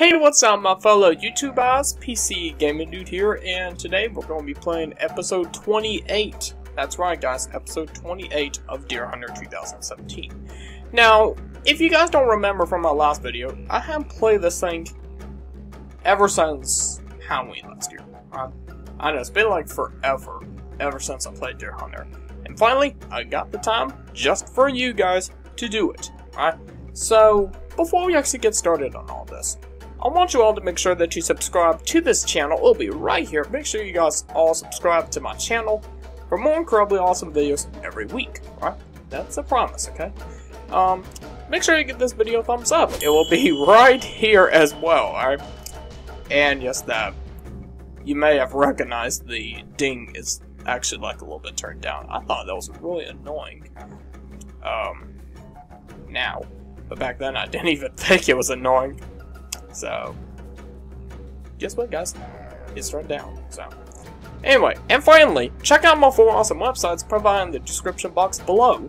Hey, what's up, my fellow YouTubers? PC Gaming Dude here, and today we're going to be playing episode 28. That's right, guys, episode 28 of Deer Hunter 2017. Now, if you guys don't remember from my last video, I haven't played this thing ever since Halloween last year. I, I know, it's been like forever, ever since I played Deer Hunter. And finally, I got the time, just for you guys, to do it. Alright? So, before we actually get started on all this, I want you all to make sure that you subscribe to this channel. It'll be right here. Make sure you guys all subscribe to my channel for more incredibly awesome videos every week. Alright? That's a promise, okay? Um, make sure you give this video a thumbs up. It will be right here as well, alright? And yes, that you may have recognized the ding is actually like a little bit turned down. I thought that was really annoying. Um, now. But back then I didn't even think it was annoying. So, guess what, guys? It's turned down. So, anyway, and finally, check out my four awesome websites provided in the description box below.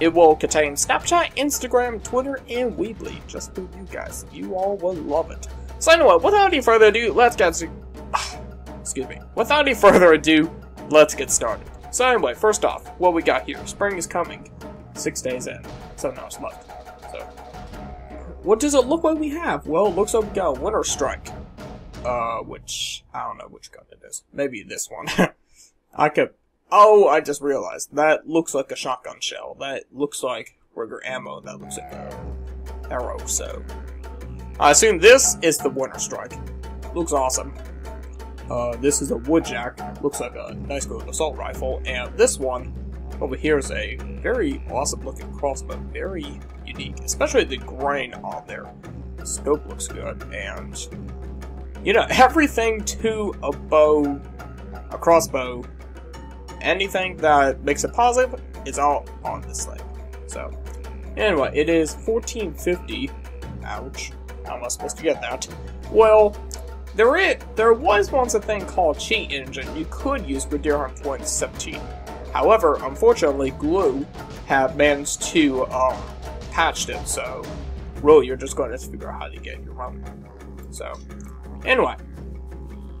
It will contain Snapchat, Instagram, Twitter, and Weebly, just for you guys. You all will love it. So anyway, without any further ado, let's get to... Excuse me. Without any further ado, let's get started. So anyway, first off, what we got here. Spring is coming. Six days in. Seven hours left. What does it look like we have? Well, it looks like we got a Winter Strike. Uh, which, I don't know which gun it is. Maybe this one. I could... Oh, I just realized. That looks like a shotgun shell. That looks like regular ammo. That looks like a arrow, so... I assume this is the Winter Strike. Looks awesome. Uh, this is a Woodjack. Looks like a nice good assault rifle. And this one over here is a very awesome looking crossbow. Very unique. Especially the grain on there. The scope looks good. And, you know, everything to a bow, a crossbow, anything that makes it positive is all on this thing. So, anyway, it is 1450. Ouch. How am I supposed to get that? Well, there is, there was once a thing called Cheat Engine you could use for Deer Hunt 2017. However, unfortunately, Glu have managed to um, patched it, so really you're just going to figure out how to get your run. So, anyway.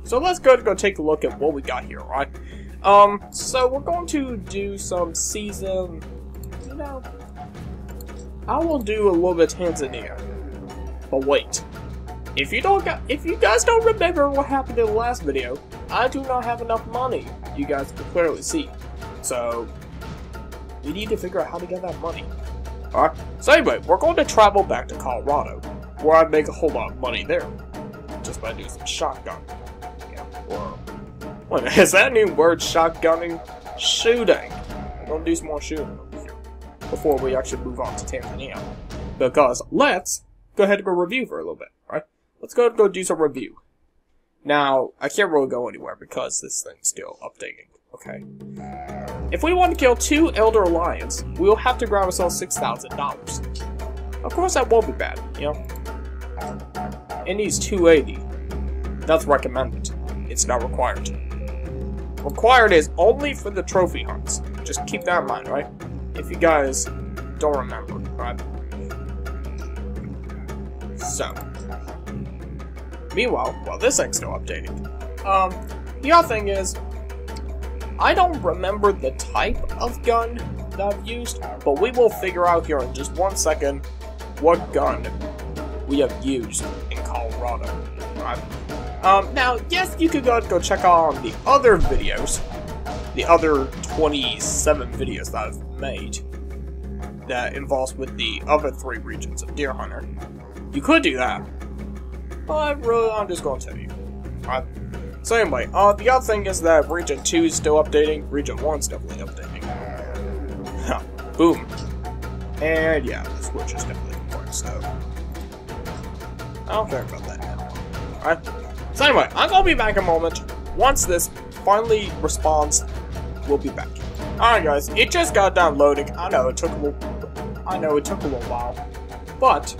So let's go go take a look at what we got here, right? Um, so we're going to do some season, you know, I will do a little bit of Tanzania. But wait, if you don't got, if you guys don't remember what happened in the last video, I do not have enough money. You guys can clearly see. So we need to figure out how to get that money. Alright. So anyway, we're going to travel back to Colorado, where I make a whole lot of money there, just by doing some shotgun. Yeah. Or what is that new word? Shotgunning, shooting. I'm gonna do some more shooting over here before we actually move on to Tanzania, because let's go ahead and go review for a little bit, right? Let's go go do some review. Now, I can't really go anywhere because this thing's still updating, okay? If we want to kill two Elder Lions, we'll have to grab ourselves $6,000. Of course that won't be bad, you know? It needs 280. That's recommended. It's not required. Required is only for the trophy hunts. Just keep that in mind, right? If you guys don't remember, right? So, meanwhile, while this thing's still updating, um, the other thing is, I don't remember the type of gun that I've used, but we will figure out here in just one second what gun we have used in Colorado. Right? Um, now, yes, you could go, go check out the other videos, the other 27 videos that I've made that involves with the other three regions of Deer Hunter. You could do that, but really, I'm just to tell you. Right? So anyway, uh, the other thing is that Region 2 is still updating, Region 1 is definitely updating. Boom. And yeah, the Switch is definitely important, so... I don't care about that now. Alright? So anyway, I'm gonna be back in a moment. Once this finally responds, we'll be back. Alright guys, it just got done loading. I know it took a little I know it took a little while. But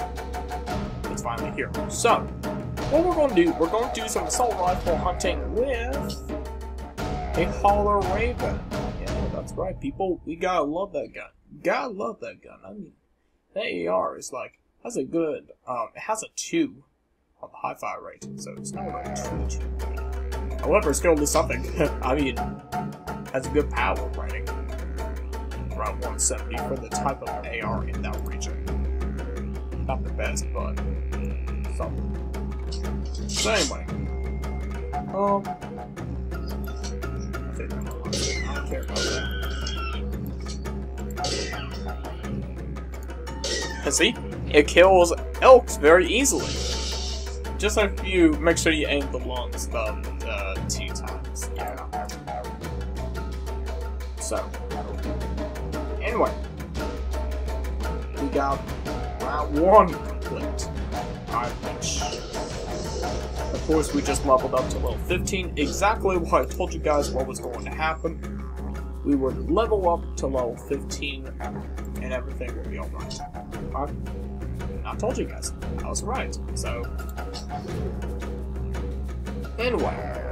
finally here. So what we're gonna do, we're gonna do some assault rifle hunting with a Holler Raven. Yeah, that's right, people. We gotta love that gun. Gotta love that gun. I mean, that AR is like has a good um it has a two on the high fire rate, so it's not like too too good. However, still do something. I mean, has a good power rating. Around 170 for the type of AR in that region. Not the best, but something. So anyway, um, I think I don't care about that. See, it kills elks very easily. Just like you make sure you aim the lungs the uh, two times. Yeah. So, anyway, got round one complete. Of course, we just leveled up to level 15. Exactly what I told you guys what was going to happen. We would level up to level 15, and everything will be alright. I told you guys. I was right. So, anyway,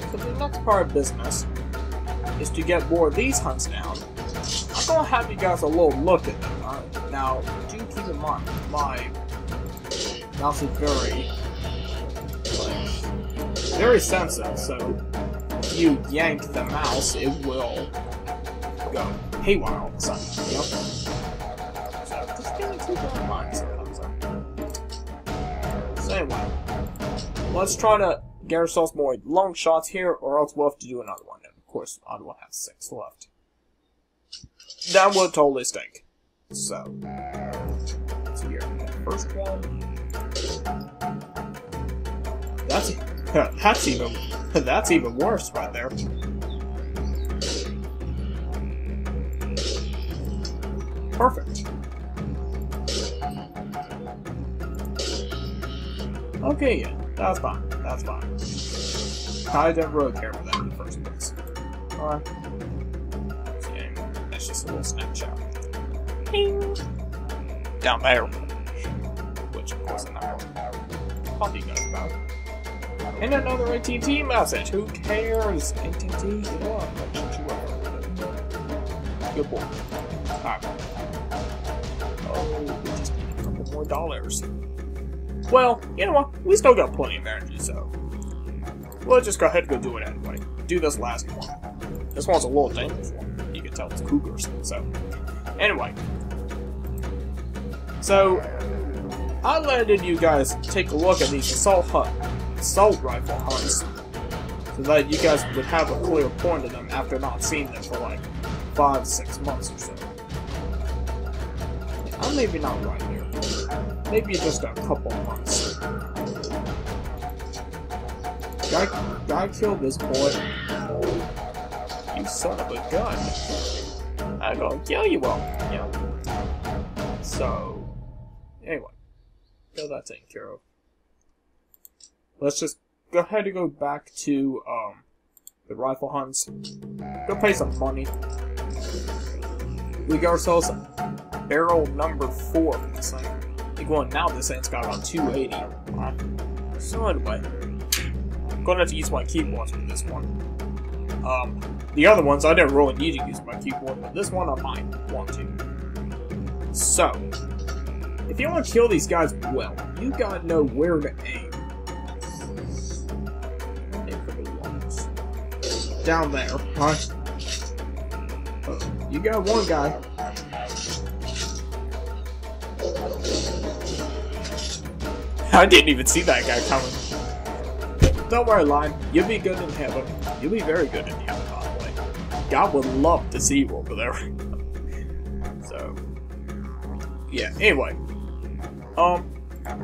so the next part of business is to get more of these hunts down. Gonna have you guys a little look at them. Right? Now, do keep in mind, my mouse is very, like, very sensitive. So, if you yank the mouse, it will go haywire all of a sudden. You know? So anyway, let's try to get ourselves more long shots here, or else we'll have to do another one. And of course, I Ottawa has six left. That would totally stink. So, let's see here. First one. That's that's even that's even worse right there. Perfect. Okay, yeah, that's fine. That's fine. I didn't really care for that in the first place. Alright. That's just a little snapshot. Ping! Down there. Which, of course, I'm not going to talk to you guys about. And another AT&T message. Who cares? AT&T, get on. Good boy. Alright. Oh, we just need a couple more dollars. Well, you know what? We still got plenty of energy, so... We'll just go ahead and go do it anyway. Do this last one. This one's a little dangerous one. Tell it's cougars, so... Anyway. So... I letted you guys take a look at these assault hunt, assault rifle hunts, so that you guys would have a clear point of them after not seeing them for like five, six months or so. I'm maybe not right here. Maybe just a couple months. Guy, guy killed this boy. You son of a gun. I'm gonna kill you all. Yeah. So, anyway. Got that taken care of. Let's just go ahead and go back to, um, the rifle hunts. Go pay some money. We got ourselves barrel number four this thing. Well, now this thing's got around 280. So anyway, I'm gonna have to use my keyboard for this one. Um, the other ones I didn't really need to use my keyboard, but this one I might want to. So, if you want to kill these guys well, you gotta know where to aim. Down there, huh? You got one guy. I didn't even see that guy coming. Don't worry, Line. You'll be good in heaven. You'll be very good in heaven, by the way. God would love to see you over there. so, yeah. Anyway, um,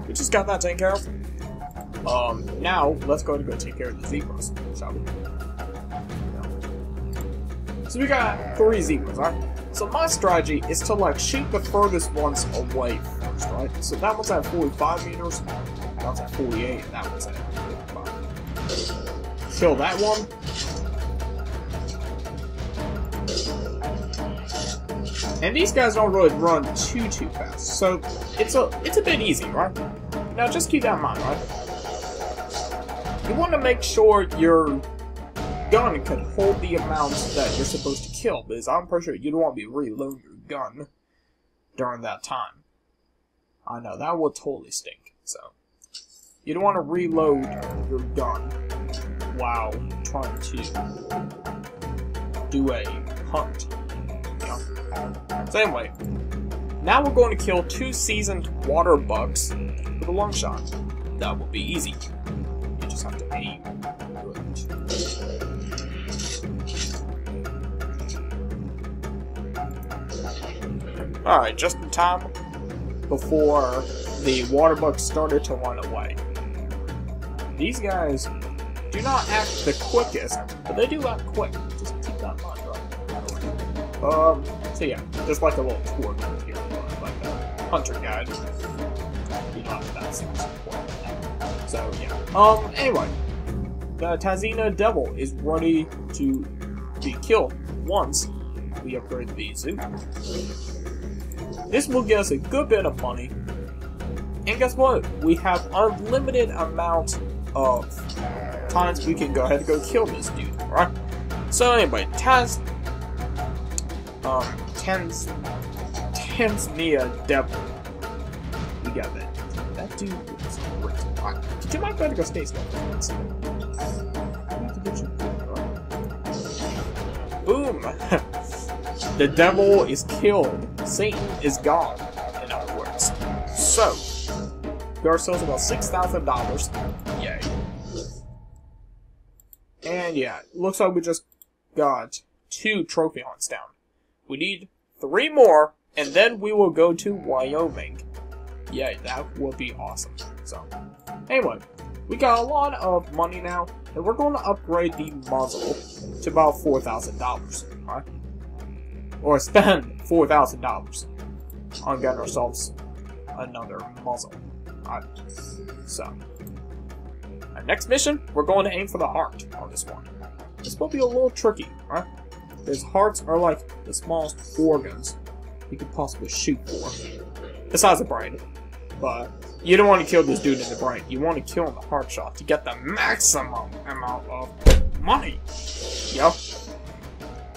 we just got that taken care of. Um, now let's go and go take care of the zebras, shall we? So we got three zebras, alright? So my strategy is to like shoot the furthest ones away first, right? So that one's at 45 meters, that one's at 48, and that one's at 55. Kill that one. And these guys don't really run too too fast, so it's a it's a bit easy, right? Now just keep that in mind, right? You want to make sure your gun can hold the amounts that you're supposed to kill, because I'm pretty sure you don't want to be reloading your gun during that time. I know, that would totally stink, so. you don't want to reload your gun while trying to do a hunt. Know? So anyway, now we're going to kill two seasoned waterbucks with a long shot. That will be easy. You just have to aim. Alright, just in time before the waterbucks started to run away. These guys do not act the quickest, but they do act quick. Just keep that in mind, right? Um, so yeah, just like a little tour guide here, like a hunter guide. You know, that seems important. So yeah. Um, anyway, the Tazina Devil is ready to be killed once we upgrade the zoo. This will get us a good bit of money. And guess what? We have unlimited amount of we can go ahead and go kill this dude? So anyway, Taz, um, Tens, Tanzania Devil. We got that. That dude is great. Right. Did you mind going to go stay Boom! the devil is killed. Satan is gone, in other words. So, we ourselves about $6,000. Yeah, looks like we just got two trophy hunts down. We need three more, and then we will go to Wyoming. Yeah, that will be awesome. So, anyway, we got a lot of money now, and we're going to upgrade the muzzle to about $4,000. Right? Or spend $4,000 on getting ourselves another muzzle. Right? So, our next mission, we're going to aim for the heart on this one. This will be a little tricky, right? Because hearts are like the smallest organs you could possibly shoot for. Besides the brain. But you don't want to kill this dude in the brain. You want to kill in the heart shot to get the maximum amount of money. Yep.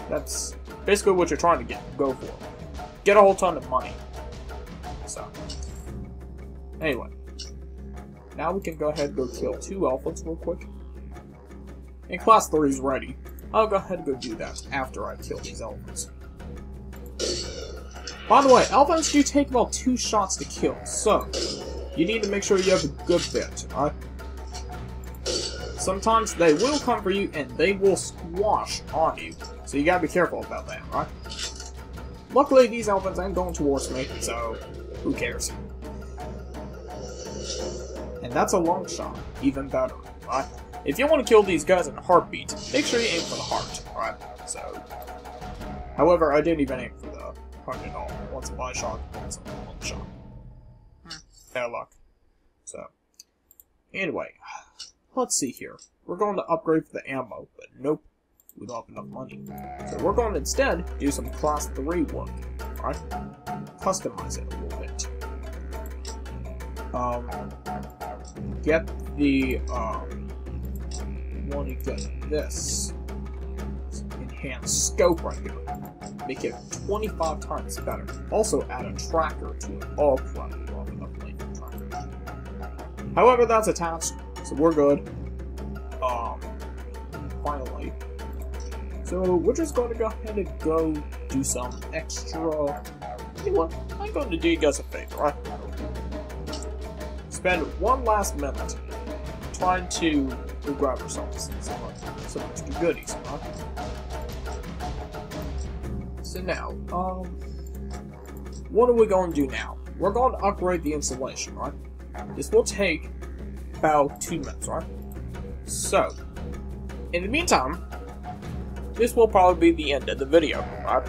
That's basically what you're trying to get go for. Get a whole ton of money. So. Anyway. Now we can go ahead and go kill two elephants real quick. And class 3 is ready. I'll go ahead and go do that after I kill these elephants. By the way, elephants do take about two shots to kill, so you need to make sure you have a good bit? Sometimes they will come for you and they will squash on you, so you gotta be careful about that, right? Luckily, these elephants ain't going towards me, so who cares? And that's a long shot, even better, right? If you want to kill these guys in a heartbeat, make sure you aim for the heart, right? So, however, I didn't even aim for the heart at all. Once a body shot, once a long shot. Hmm. Bad luck. So, anyway, let's see here. We're going to upgrade for the ammo, but nope, we don't have enough money. So we're going to instead do some class 3 work, right? Customize it a little bit. Um, get the, um, want to get this enhanced scope right here. Make it 25 times better. Also add a tracker to it. All tracker. However, that's attached, so we're good. Um, finally. So we're just going to go ahead and go do some extra. You know what? I'm going to do you guys a favor, right? Spend one last minute trying to grab ourselves some, some extra goodies, huh? So now, um, what are we going to do now? We're going to upgrade the installation, right? This will take about two minutes, right? So, in the meantime, this will probably be the end of the video, right?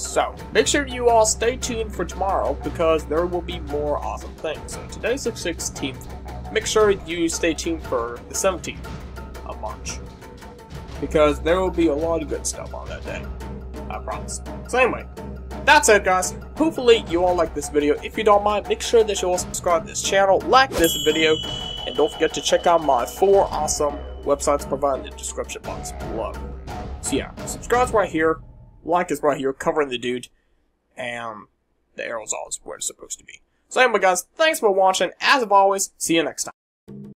So, make sure you all stay tuned for tomorrow because there will be more awesome things. So, today's the 16th. Make sure you stay tuned for the 17th of March because there will be a lot of good stuff on that day. I promise. So, anyway, that's it, guys. Hopefully, you all like this video. If you don't mind, make sure that you all subscribe to this channel, like this video, and don't forget to check out my four awesome websites provided in the description box below. So yeah, subscribe's right here, like is right here, covering the dude, and the arrow's always where it's supposed to be. So anyway guys, thanks for watching, as of always, see you next time.